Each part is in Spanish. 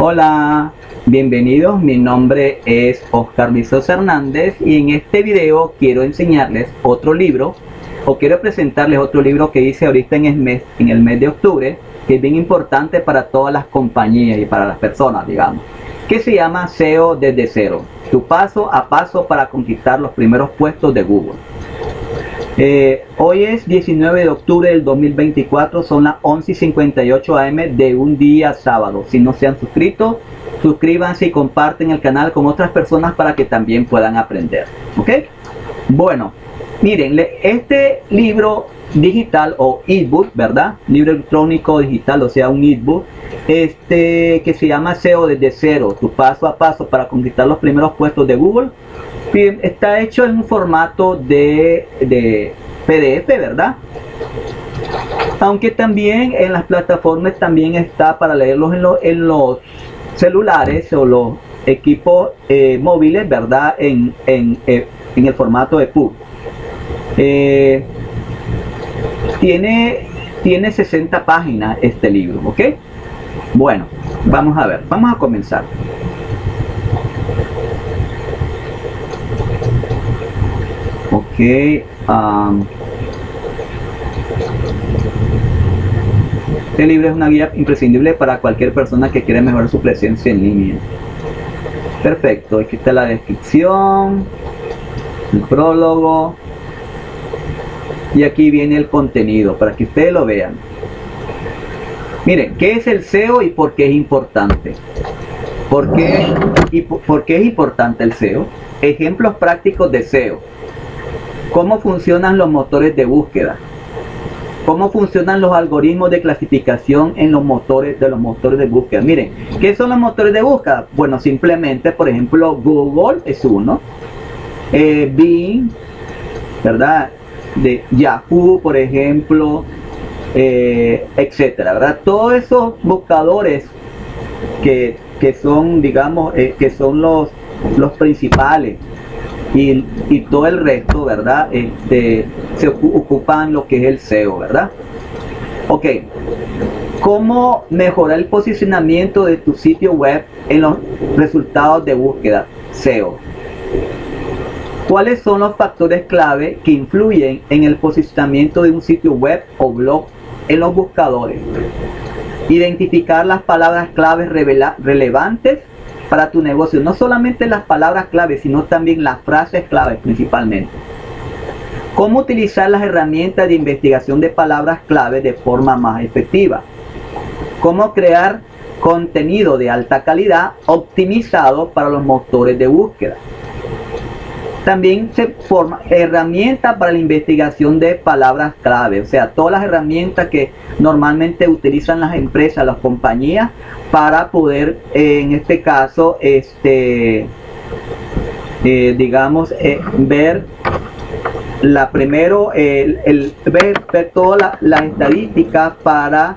Hola, bienvenidos, mi nombre es Oscar Vizos Hernández y en este video quiero enseñarles otro libro o quiero presentarles otro libro que hice ahorita en el mes, en el mes de octubre que es bien importante para todas las compañías y para las personas, digamos, que se llama SEO desde cero, tu paso a paso para conquistar los primeros puestos de Google. Eh, hoy es 19 de octubre del 2024, son las 11:58 am de un día sábado. Si no se han suscrito, suscríbanse y comparten el canal con otras personas para que también puedan aprender. ¿Ok? Bueno, miren, este libro digital o ebook, ¿verdad? Libro electrónico digital, o sea, un ebook, este que se llama SEO desde cero, tu paso a paso para conquistar los primeros puestos de Google está hecho en un formato de, de PDF, ¿verdad? Aunque también en las plataformas también está para leerlos en, los celulares o los equipos eh, móviles, ¿verdad? En, en, eh, el formato de PUB. Eh, tiene, tiene 60 páginas este libro, ¿ok? Bueno, vamos a ver, vamos a comenzar. Um, este libro es una guía imprescindible para cualquier persona que quiera mejorar su presencia en línea. Perfecto, aquí está la descripción, el prólogo y aquí viene el contenido para que ustedes lo vean. Miren, ¿qué es el SEO y por qué es importante? ¿Por qué, y por qué es importante el SEO? Ejemplos prácticos de SEO cómo funcionan los motores de búsqueda, cómo funcionan los algoritmos de clasificación en los motores de los motores de búsqueda. Miren, ¿qué son los motores de búsqueda? Bueno, simplemente, por ejemplo, Google es uno, eh, Bing, ¿verdad? De Yahoo, por ejemplo, eh, etcétera, ¿verdad? Todos esos buscadores que, son, digamos, eh, que son los, los principales y, todo el resto, ¿verdad? Este, se ocupan lo que es el SEO, ¿verdad? Ok, ¿cómo mejorar el posicionamiento de tu sitio web en los resultados de búsqueda SEO? ¿Cuáles son los factores clave que influyen en el posicionamiento de un sitio web o blog en los buscadores? Identificar las palabras claves relevantes para tu negocio. No solamente las palabras clave, sino también las frases clave principalmente. Cómo utilizar las herramientas de investigación de palabras clave de forma más efectiva. Cómo crear contenido de alta calidad optimizado para los motores de búsqueda. También se forma herramientas para la investigación de palabras clave, o sea, todas las herramientas que normalmente utilizan las empresas, las compañías, para poder, eh, en este caso, este, eh, digamos, eh, ver la primero, el, ver, todas las estadísticas para,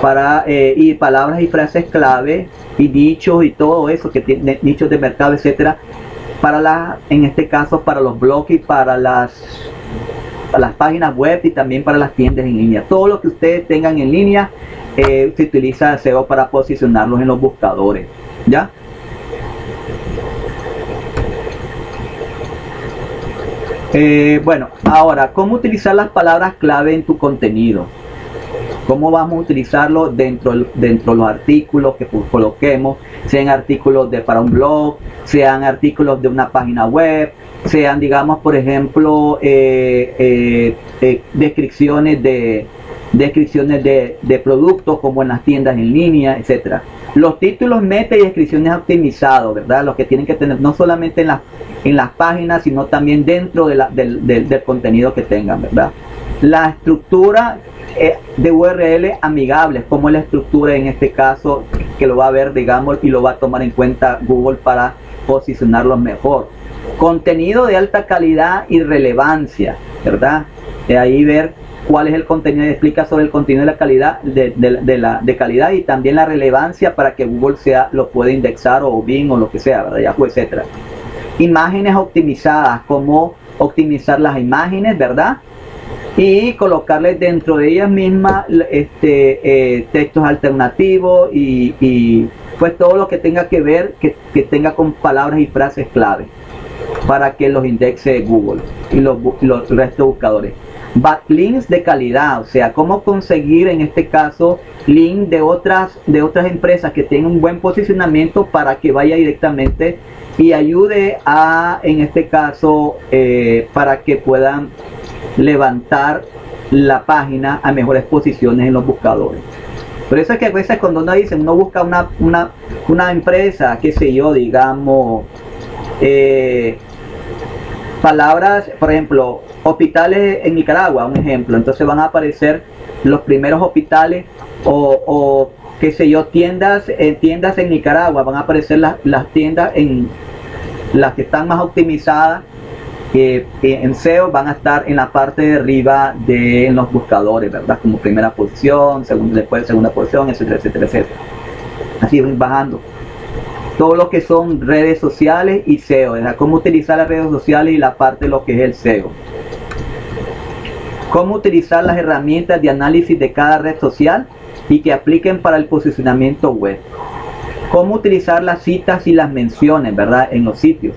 para y palabras y frases clave y dichos y todo eso que tiene nichos de mercado, etcétera, para la, en este caso para los blogs y para las, las páginas web y también para las tiendas en línea. Todo lo que ustedes tengan en línea eh, se utiliza SEO para posicionarlos en los buscadores. ¿Ya? Eh, bueno, ahora, ¿cómo utilizar las palabras clave en tu contenido? Cómo vamos a utilizarlo dentro, dentro de los artículos que coloquemos, sean artículos de, para un blog, sean artículos de una página web, sean, digamos, por ejemplo, eh, eh, eh, descripciones de descripciones de, productos como en las tiendas en línea, etcétera. Los títulos meta y descripciones optimizados, ¿verdad? Los que tienen que tener no solamente en, en las páginas, sino también dentro del, del contenido que tengan, ¿verdad? La estructura eh, de URL amigables, como la estructura en este caso que lo va a ver, digamos, y lo va a tomar en cuenta Google para posicionarlo mejor. Contenido de alta calidad y relevancia, ¿verdad? De ahí ver cuál es el contenido, explica sobre el contenido de la calidad, de, la, de calidad y también la relevancia para que Google sea, lo pueda indexar o bien o lo que sea, ¿verdad? Yahoo, etcétera. Imágenes optimizadas, como optimizar las imágenes, ¿verdad? Y colocarles dentro de ellas mismas este, eh, textos alternativos y, pues todo lo que tenga que ver, que, que tenga con palabras y frases clave para que los indexe Google y los, los restos buscadores. Backlinks de calidad, o sea, cómo conseguir en este caso link de otras, de otras empresas que tengan un buen posicionamiento para que vaya directamente y ayude a, en este caso, eh, para que puedan levantar la página a mejores posiciones en los buscadores. Por eso es que a veces cuando uno dice, uno busca una, una, una empresa, qué sé yo, digamos, eh, palabras, por ejemplo, hospitales en Nicaragua, un ejemplo, entonces van a aparecer los primeros hospitales o, o qué sé yo, tiendas, eh, tiendas en Nicaragua, van a aparecer las, las tiendas en las que están más optimizadas que en SEO van a estar en la parte de arriba de los buscadores, ¿verdad? Como primera posición, segunda, después segunda posición, etcétera, etcétera, etcétera. Así van bajando. Todo lo que son redes sociales y SEO, ¿verdad? Cómo utilizar las redes sociales y la parte de lo que es el SEO. Cómo utilizar las herramientas de análisis de cada red social y que apliquen para el posicionamiento web. Cómo utilizar las citas y las menciones, ¿verdad? En los sitios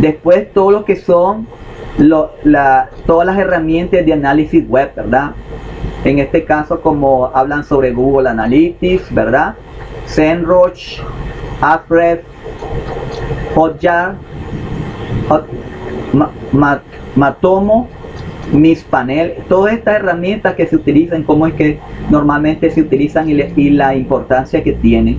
Después todo lo que son todas las herramientas de análisis web, ¿verdad? En este caso como hablan sobre Google Analytics, ¿verdad? SEMrush, Ahrefs, Hotjar, Hot, Matomo, Mispanel, todas estas herramientas que se utilizan, cómo es que normalmente se utilizan y la importancia que tienen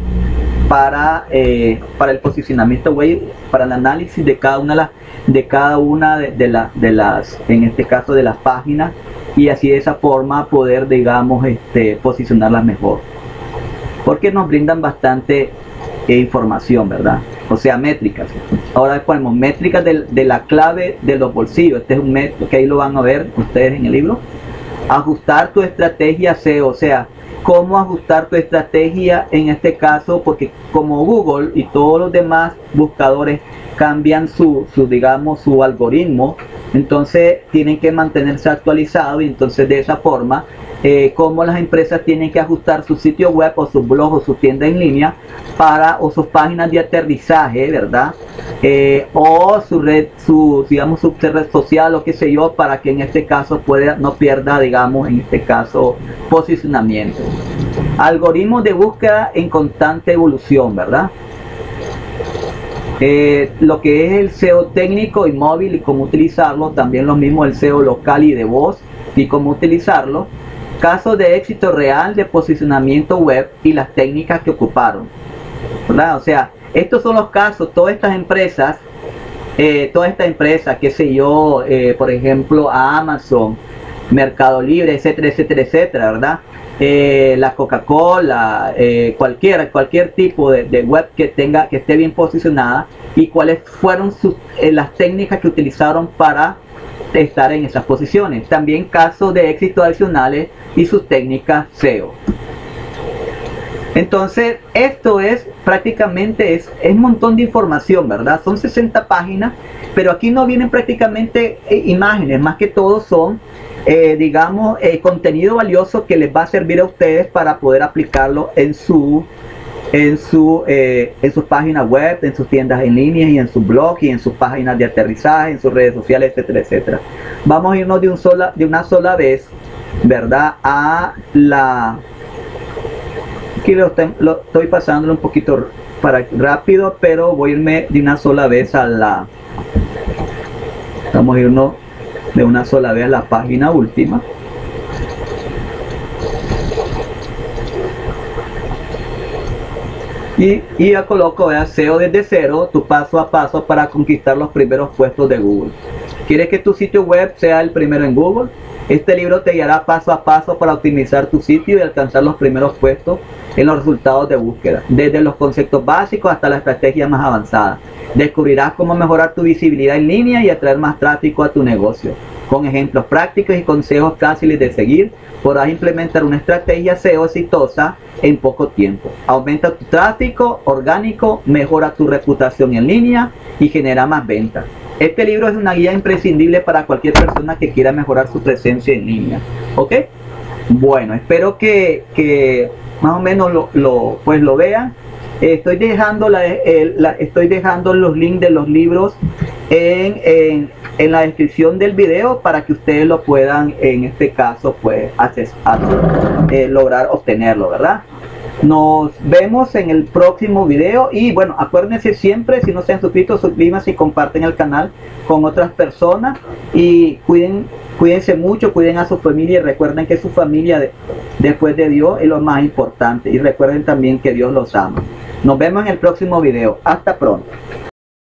para, eh, para el posicionamiento web, para el análisis de cada una de, cada una de, de, las, en este caso de las páginas, y así de esa forma poder, digamos, este, posicionarlas mejor. Porque nos brindan bastante eh, información, ¿verdad? O sea, métricas. Ahora ponemos métricas de, de la clave de los bolsillos. Este es un método que ahí lo van a ver ustedes en el libro. Ajustar tu estrategia SEO, o sea, cómo ajustar tu estrategia en este caso, porque como Google y todos los demás buscadores cambian su, su digamos, su algoritmo, entonces tienen que mantenerse actualizados y entonces de esa forma eh, cómo las empresas tienen que ajustar su sitio web o su blog o su tienda en línea para o sus páginas de aterrizaje, ¿verdad? Eh, o su red, su digamos su red social o qué sé yo, para que en este caso pueda no pierda, digamos, en este caso posicionamiento. Algoritmos de búsqueda en constante evolución, ¿verdad? Eh, lo que es el SEO técnico y móvil y cómo utilizarlo, también lo mismo el SEO local y de voz y cómo utilizarlo casos de éxito real de posicionamiento web y las técnicas que ocuparon. O sea, estos son los casos, todas estas empresas, eh, toda esta empresa, qué sé yo, eh, por ejemplo, Amazon, Mercado Libre, etcétera, etcétera, etcétera, ¿verdad? Eh, la Coca-Cola, cualquier, cualquier tipo de, web que tenga, que esté bien posicionada y cuáles fueron sus, las técnicas que utilizaron para estar en esas posiciones. También casos de éxito adicionales y sus técnicas SEO. Entonces, esto es prácticamente, es, un montón de información, ¿verdad? Son 60 páginas, pero aquí no vienen prácticamente eh, imágenes, más que todo son, eh, digamos, eh, contenido valioso que les va a servir a ustedes para poder aplicarlo en su en, su, eh, en sus páginas web, en sus tiendas en línea y en su blog y en sus páginas de aterrizaje, en sus redes sociales, etcétera, etcétera. Vamos a irnos de, un sola, de una sola vez, ¿verdad? A la... Aquí lo, estoy pasándolo un poquito para rápido, pero voy a irme de una sola vez a la... Vamos a irnos de una sola vez a la página última. Y, ya coloco SEO desde cero, tu paso a paso para conquistar los primeros puestos de Google. ¿Quieres que tu sitio web sea el primero en Google? Este libro te guiará paso a paso para optimizar tu sitio y alcanzar los primeros puestos en los resultados de búsqueda, desde los conceptos básicos hasta la estrategia más avanzada. Descubrirás cómo mejorar tu visibilidad en línea y atraer más tráfico a tu negocio. Con ejemplos prácticos y consejos fáciles de seguir, podrás implementar una estrategia SEO exitosa en poco tiempo. Aumenta tu tráfico orgánico, mejora tu reputación en línea y genera más ventas. Este libro es una guía imprescindible para cualquier persona que quiera mejorar su presencia en línea. ¿Ok? Bueno, espero que, más o menos lo, pues lo vean Estoy dejando, la, estoy dejando los links de los libros en, la descripción del video para que ustedes lo puedan, en este caso, pues, eh, lograr obtenerlo, ¿verdad? Nos vemos en el próximo video y bueno, acuérdense siempre, si no se han suscrito, suscríbanse y comparten el canal con otras personas y cuiden, cuídense mucho, cuiden a su familia y recuerden que su familia después de Dios es lo más importante y recuerden también que Dios los ama. Nos vemos en el próximo video. Hasta pronto.